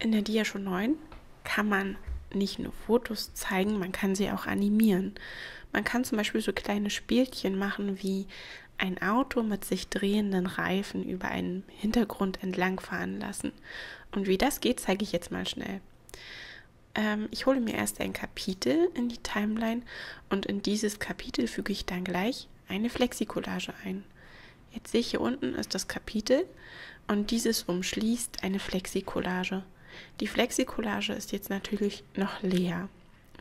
In der Dia Show 9 kann man nicht nur Fotos zeigen, man kann sie auch animieren. Man kann zum Beispiel so kleine Spielchen machen wie ein Auto mit sich drehenden Reifen über einen Hintergrund entlangfahren lassen. Und wie das geht, zeige ich jetzt mal schnell. Ähm, ich hole mir erst ein Kapitel in die Timeline und in dieses Kapitel füge ich dann gleich eine Flexikollage ein. Jetzt sehe ich hier unten ist das Kapitel und dieses umschließt eine Flexikollage. Die Flexikollage ist jetzt natürlich noch leer.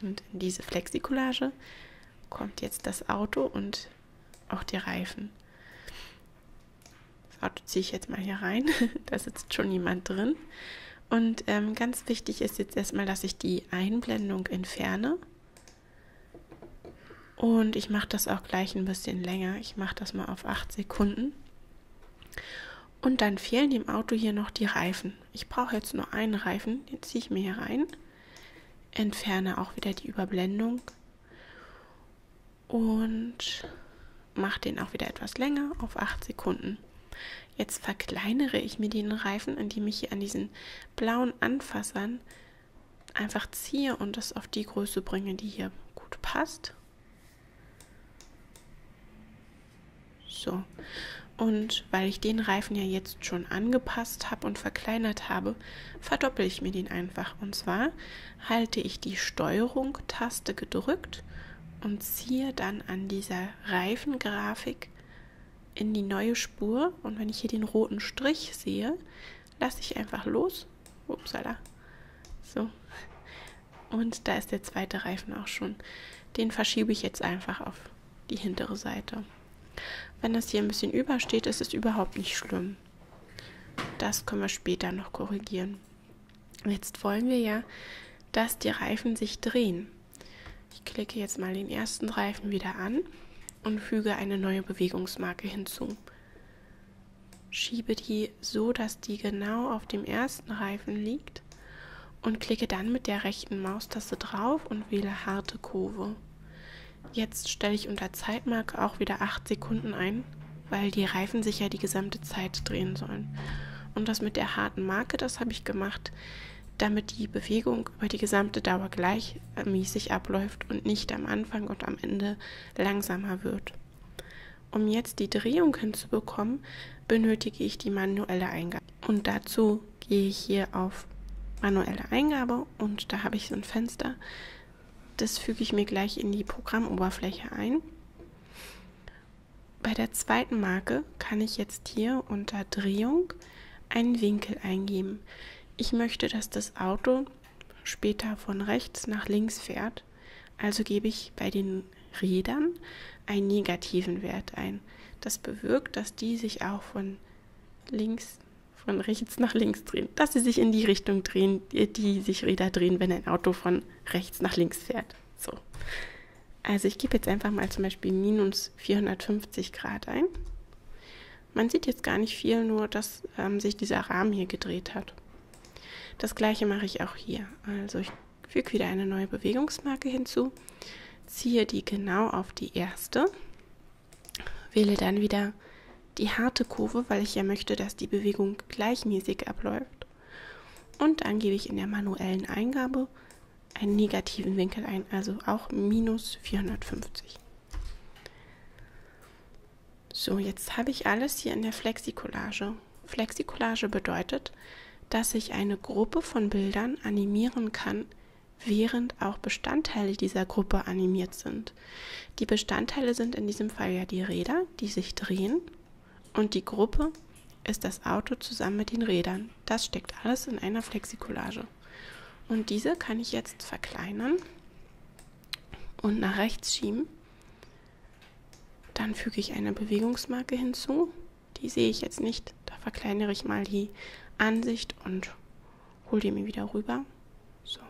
Und in diese Flexikollage kommt jetzt das Auto und auch die Reifen. Das Auto ziehe ich jetzt mal hier rein. da sitzt schon jemand drin. Und ähm, ganz wichtig ist jetzt erstmal, dass ich die Einblendung entferne. Und ich mache das auch gleich ein bisschen länger. Ich mache das mal auf 8 Sekunden. Und dann fehlen dem Auto hier noch die Reifen. Ich brauche jetzt nur einen Reifen, den ziehe ich mir hier rein. Entferne auch wieder die Überblendung. Und mache den auch wieder etwas länger auf 8 Sekunden. Jetzt verkleinere ich mir den Reifen, indem ich hier an diesen blauen Anfassern einfach ziehe und das auf die Größe bringe, die hier gut passt. So. Und weil ich den Reifen ja jetzt schon angepasst habe und verkleinert habe, verdoppel ich mir den einfach. Und zwar halte ich die Steuerung-Taste gedrückt und ziehe dann an dieser Reifengrafik in die neue Spur. Und wenn ich hier den roten Strich sehe, lasse ich einfach los. Upsala. So. Und da ist der zweite Reifen auch schon. Den verschiebe ich jetzt einfach auf die hintere Seite. Wenn das hier ein bisschen übersteht, ist es überhaupt nicht schlimm. Das können wir später noch korrigieren. Jetzt wollen wir ja, dass die Reifen sich drehen. Ich klicke jetzt mal den ersten Reifen wieder an und füge eine neue Bewegungsmarke hinzu. Schiebe die so, dass die genau auf dem ersten Reifen liegt und klicke dann mit der rechten Maustaste drauf und wähle harte Kurve. Jetzt stelle ich unter Zeitmarke auch wieder 8 Sekunden ein, weil die Reifen sich ja die gesamte Zeit drehen sollen. Und das mit der harten Marke, das habe ich gemacht, damit die Bewegung über die gesamte Dauer gleichmäßig abläuft und nicht am Anfang und am Ende langsamer wird. Um jetzt die Drehung hinzubekommen, benötige ich die manuelle Eingabe. Und dazu gehe ich hier auf manuelle Eingabe und da habe ich so ein Fenster, das füge ich mir gleich in die Programmoberfläche ein. Bei der zweiten Marke kann ich jetzt hier unter Drehung einen Winkel eingeben. Ich möchte, dass das Auto später von rechts nach links fährt. Also gebe ich bei den Rädern einen negativen Wert ein. Das bewirkt, dass die sich auch von links, von rechts nach links drehen. Dass sie sich in die Richtung drehen, die sich Räder drehen, wenn ein Auto von rechts nach links fährt. So. Also ich gebe jetzt einfach mal zum Beispiel minus 450 Grad ein. Man sieht jetzt gar nicht viel, nur dass ähm, sich dieser Rahmen hier gedreht hat. Das gleiche mache ich auch hier. Also ich füge wieder eine neue Bewegungsmarke hinzu, ziehe die genau auf die erste, wähle dann wieder die harte Kurve, weil ich ja möchte, dass die Bewegung gleichmäßig abläuft. Und dann gebe ich in der manuellen Eingabe einen negativen Winkel ein, also auch minus 450. So, jetzt habe ich alles hier in der Flexikollage. Flexikollage bedeutet, dass ich eine Gruppe von Bildern animieren kann, während auch Bestandteile dieser Gruppe animiert sind. Die Bestandteile sind in diesem Fall ja die Räder, die sich drehen, und die Gruppe ist das Auto zusammen mit den Rädern. Das steckt alles in einer Flexikollage. Und diese kann ich jetzt verkleinern und nach rechts schieben. Dann füge ich eine Bewegungsmarke hinzu. Die sehe ich jetzt nicht. Da verkleinere ich mal die Ansicht und hole die mir wieder rüber. So.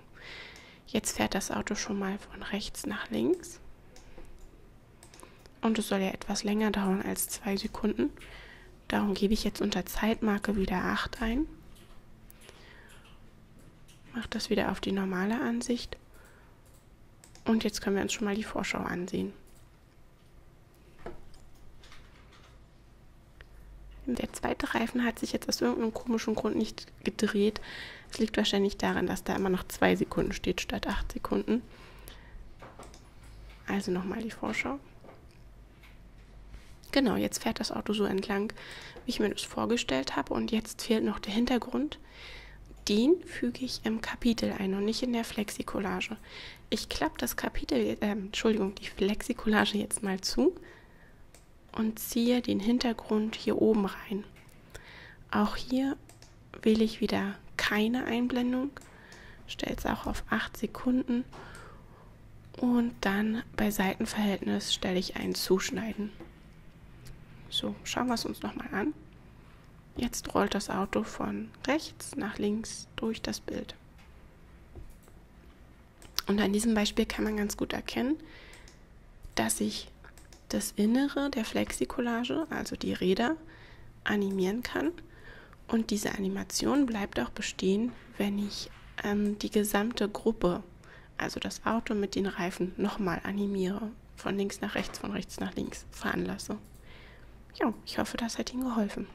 Jetzt fährt das Auto schon mal von rechts nach links. Und es soll ja etwas länger dauern als zwei Sekunden. Darum gebe ich jetzt unter Zeitmarke wieder 8 ein mache das wieder auf die normale Ansicht. Und jetzt können wir uns schon mal die Vorschau ansehen. Der zweite Reifen hat sich jetzt aus irgendeinem komischen Grund nicht gedreht. Es liegt wahrscheinlich daran, dass da immer noch zwei Sekunden steht statt acht Sekunden. Also nochmal die Vorschau. Genau, jetzt fährt das Auto so entlang, wie ich mir das vorgestellt habe. Und jetzt fehlt noch der Hintergrund. Den füge ich im Kapitel ein und nicht in der Flexikollage. Ich klappe das Kapitel, äh, Entschuldigung, die Flexikollage jetzt mal zu und ziehe den Hintergrund hier oben rein. Auch hier wähle ich wieder keine Einblendung, stelle es auch auf 8 Sekunden und dann bei Seitenverhältnis stelle ich ein Zuschneiden. So, schauen wir es uns nochmal an. Jetzt rollt das Auto von rechts nach links durch das Bild. Und an diesem Beispiel kann man ganz gut erkennen, dass ich das Innere der Flexikollage, also die Räder, animieren kann. Und diese Animation bleibt auch bestehen, wenn ich ähm, die gesamte Gruppe, also das Auto mit den Reifen, nochmal animiere. Von links nach rechts, von rechts nach links fahren lasse. Ja, ich hoffe, das hat Ihnen geholfen.